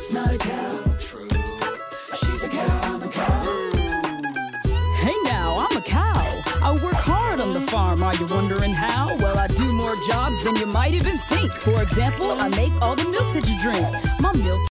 That's not a cow. True. She's a cow, I'm a cow. Hey now, I'm a cow. I work hard on the farm. Are you wondering how? Well, I do more jobs than you might even think. For example, I make all the milk that you drink. My milk